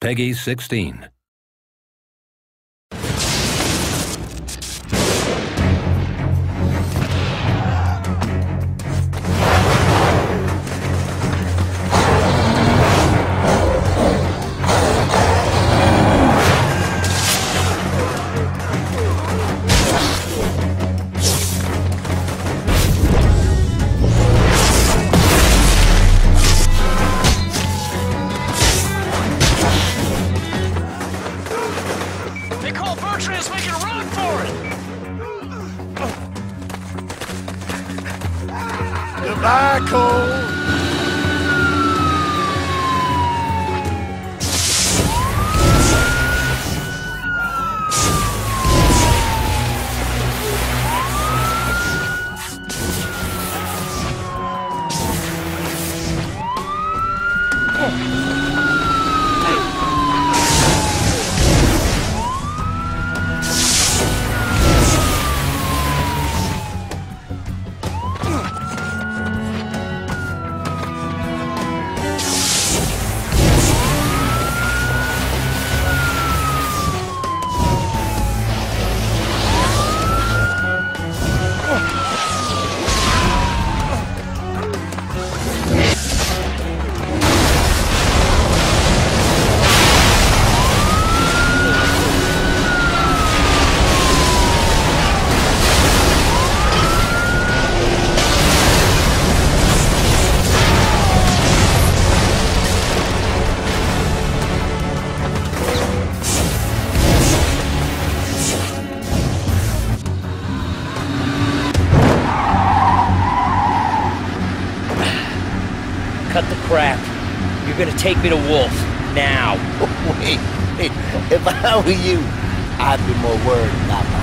PEGI 16. Goodbye, Cole. Cut the crap. You're gonna take me to Wolfe. Now. Wait. If I were you, I'd be more worried about my